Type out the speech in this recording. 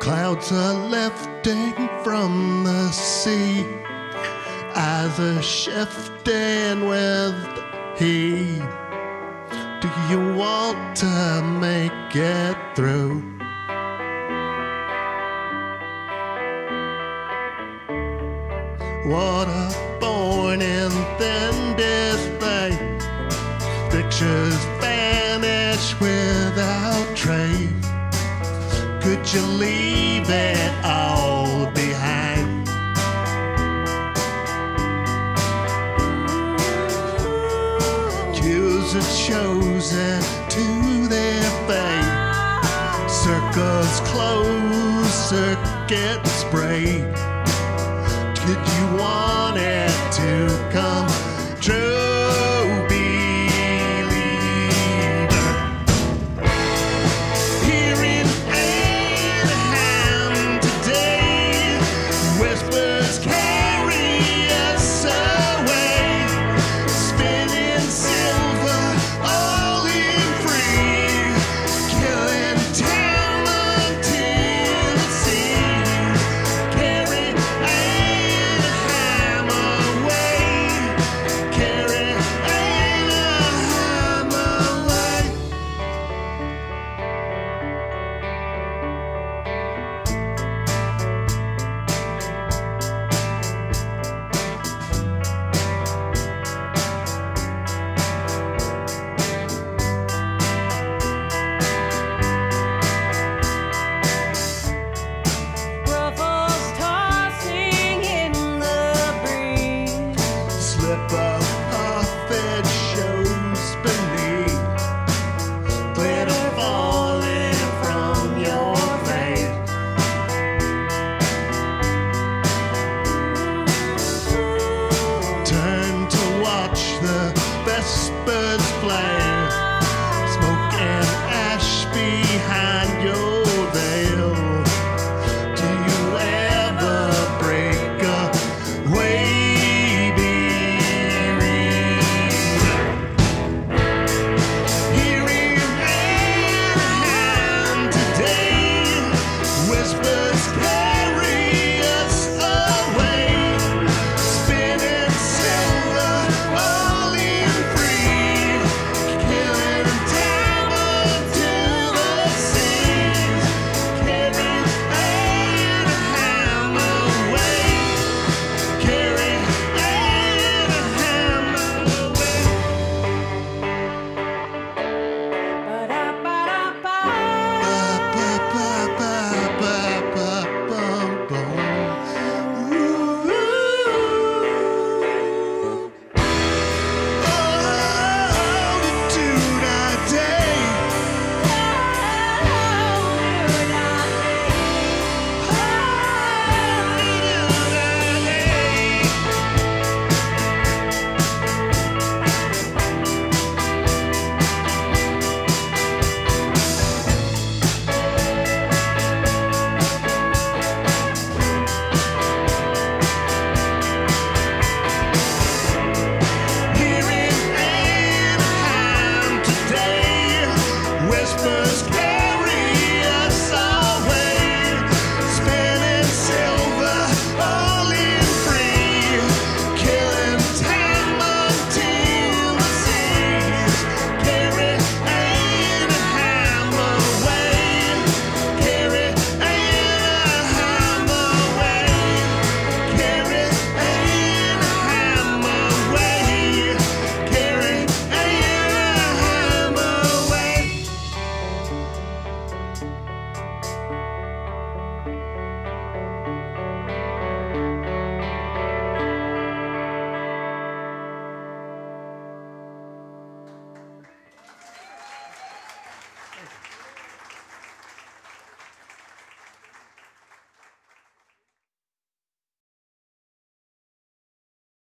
Clouds are lifting from the sea, eyes are shifting with heat. Do you want to make it through? What a born thin display. Pictures vanish without trace. Could you leave it all behind? Cues are chosen to their fate. Circles close, circuits sprayed. Did you want it to come scared.